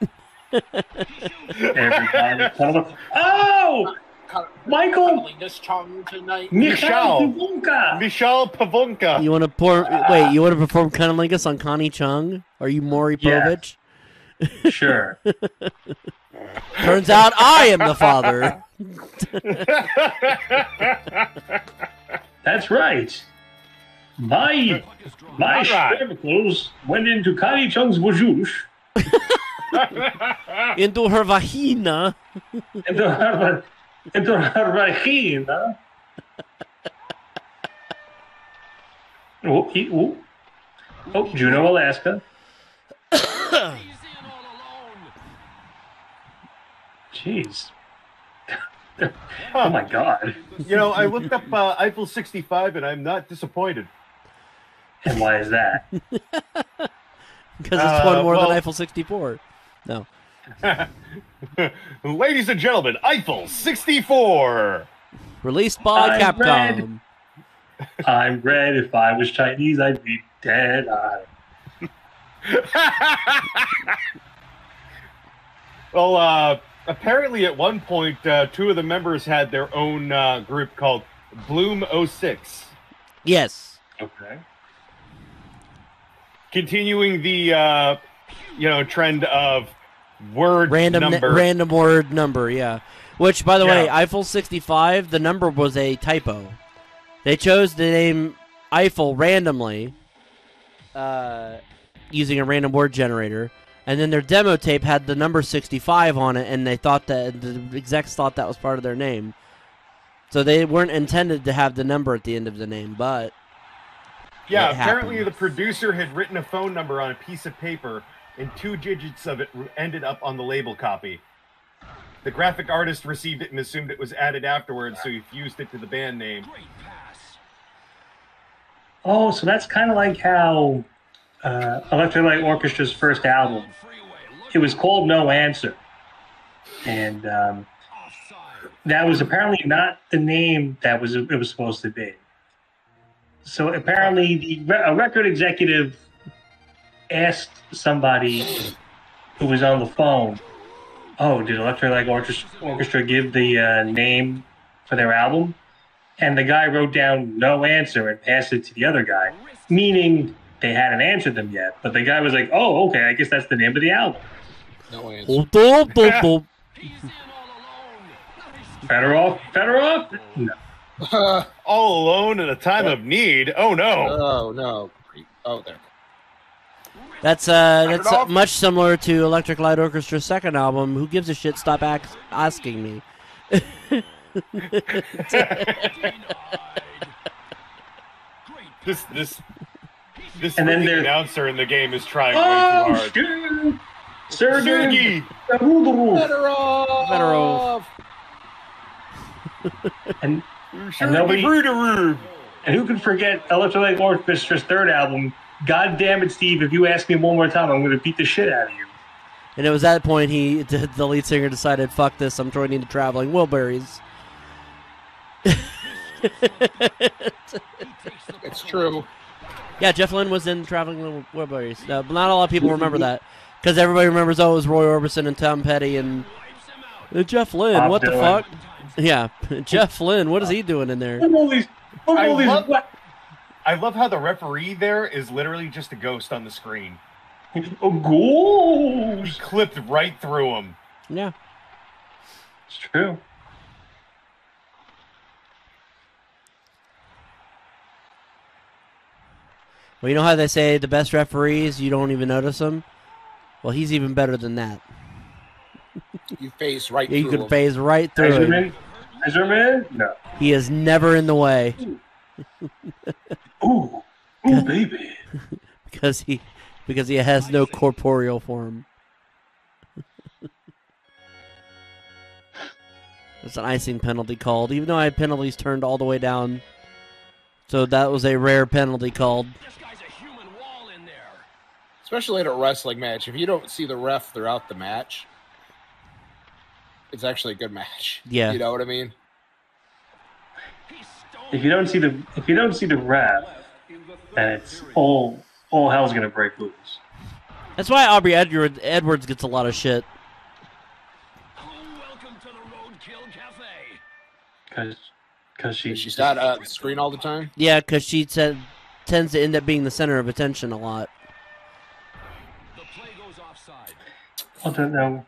Everybody. Cono- oh, Michael this chung tonight. Michal Michal. Michelle Pivonka. You want to pour? Wait, you want to perform cunnilingus on Connie Chung? Are you Maury Yeah. Povich? Sure. Turns out I am the father. That's right. My my All right. cervicals went into Kali Chung's wajoosh Into her vagina. into her into her vagina. Oh, he, oh. oh, Juneau, Alaska. Jeez. oh my God. you know, I looked up uh, Eiffel 65 and I'm not disappointed. And why is that? Because it's Uh, one more well- than Eiffel 64. No. Ladies and gentlemen, Eiffel 64. Released by I'm Capcom. I'm red. If I was Chinese, I'd be dead. I well, uh, apparently at one point, uh, two of the members had their own uh, group called Bloom 06. Yes. Okay. Continuing the, uh, you know, trend of word Random number. random word number, yeah. Which, by the way, Eiffel 65, the number was a typo. They chose the name Eiffel randomly, uh, using a random word generator, and then their demo tape had the number 65 on it, and they thought that the execs thought that was part of their name. So they weren't intended to have the number at the end of the name, but Yeah, apparently happened. the producer had written a phone number on a piece of paper, and two digits of it ended up on the label copy. The graphic artist received it and assumed it was added afterwards, so he fused it to the band name. Oh, so that's kind of like how uh, Electric Light Orchestra's first album. It was called No Answer, and um, that was apparently not the name that was it was supposed to be. So apparently, the re- a record executive asked somebody who was on the phone, "Oh, did Electric Light Orchestra, Orchestra give the uh, name for their album?" And the guy wrote down no answer and passed it to the other guy, meaning they hadn't answered them yet. But the guy was like, "Oh, okay, I guess that's the name of the album." No answer. Boop, boop, boop, boop. Better off, better off. No. All alone in a time of need. Oh no! oh no. Oh there. That's uh, that's uh, much similar to Electric Light Orchestra's second album. Who gives a shit? Stop ax- asking me. This this this And then leading there- announcer in the game is trying Oh, way too hard. shit. Sergey. Sergey, Better off. Better off. And, Sergey nobody- Bruderoo. and who can forget Electric Light Orchestra's third album? God damn it, Steve! If you ask me one more time, I'm going to beat the shit out of you. And it was at that point he, the lead singer, decided, "Fuck this! I'm joining the Traveling Wilburys." It's true. Yeah, Jeff Lynne was in Traveling Wil- Wilburys. Uh, but not a lot of people remember that because everybody remembers oh, it was Roy Orbison and Tom Petty and uh, Jeff Lynne. Bob what the fuck? Yeah, Jeff Flynn. What is he doing in there? What are these? What are I love- what- I love how the referee there is literally just a ghost on the screen. Oh, goals. Clipped right through him. Yeah. It's true. Well, you know how they say the best referees you don't even notice them. Well, he's even better than that. You face right You through could him. phase right through him. Measurement? Measurement? No. He is never in the way Ooh, ooh, baby. because he because he has no corporeal form. It's an icing penalty called, even though I had penalties turned all the way down. So that was a rare penalty called. Especially at a wrestling match. If you don't see the ref throughout the match, it's actually a good match. Yeah. You know what I mean? If you don't see the if you don't see the ref, then it's all all hell's gonna break loose. That's why Aubrey Edward, Edwards gets a lot of shit. Because because she She's not uh, on the screen all the time. Yeah, because she said tends to end up being the center of attention a lot. I don't know.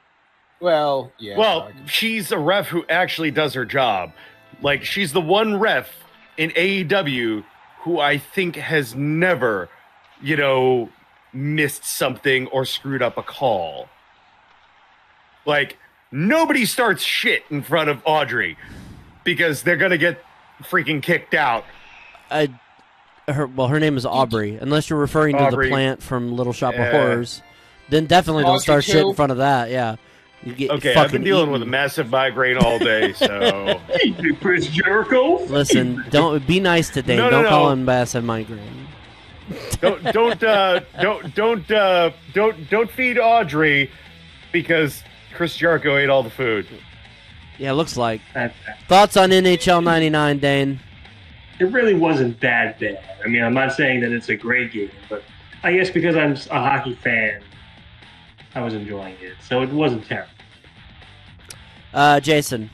Well, yeah. Well, she's a ref who actually does her job. Like she's the one ref in AEW who I think has never, you know, missed something or screwed up a call. Like nobody starts shit in front of Audrey because they're gonna get freaking kicked out. I, her well, her name is Aubrey. Unless you're referring to the plant from Little Shop of Yeah. Horrors, then definitely don't Audrey start shit in front of that. Yeah. You get Okay, I've been dealing eaten. with a massive migraine all day, so Hey, Chris Jericho. Listen, don't be nice to Dane. No, no, don't call no. him massive migraine. don't don't uh, don't don't uh, don't don't feed Audrey because Chris Jericho ate all the food. Yeah, looks like. Thoughts on NHL '99, Dane? It really wasn't that bad. I mean, I'm not saying that it's a great game, but I guess because I'm a hockey fan, I was enjoying it, so it wasn't terrible. Uh, Jason.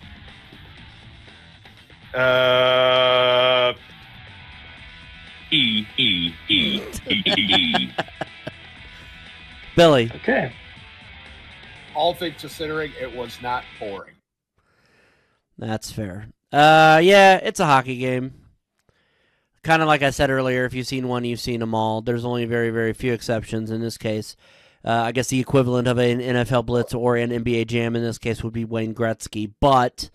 Uh, E E E E E. Billy. Okay. all things considering, it was not boring. That's fair. Uh, yeah, it's a hockey game. Kind of like I said earlier, if you've seen one, you've seen them all. There's only very, very few exceptions in this case. Uh, I guess the equivalent of an NFL Blitz or an NBA Jam in this case would be Wayne Gretzky, but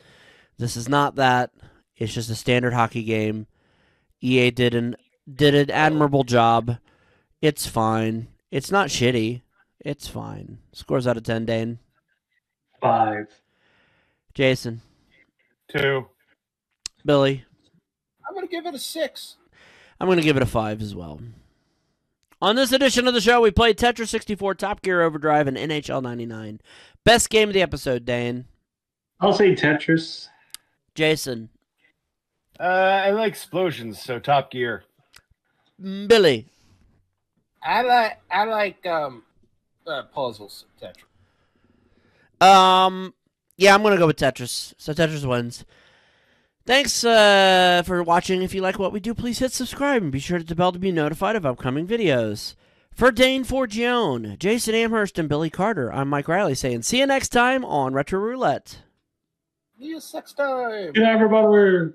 this is not that. It's just a standard hockey game. EA did an did an admirable job. It's fine. It's not shitty. It's fine. Scores out of ten, Dane. Five. Jason, two. Billy. I'm going to give it a six. I'm going to give it a 5 as well. On this edition of the show, we played Tetris 64, Top Gear Overdrive, and NHL 99. Best game of the episode, Dane. I'll say Tetris. Jason. Uh, I like explosions, so Top Gear. Mm, Billy. I like I like um uh, puzzles, Tetris. Um, yeah, I'm going to go with Tetris. So Tetris wins. Thanks uh, for watching. If you like what we do, please hit subscribe and be sure to hit the bell to be notified of upcoming videos. For Dane Forgione, Jason Amherst, and Billy Carter, I'm Mike Riley saying see you next time on Retro Roulette. See you next time. Good night, everybody.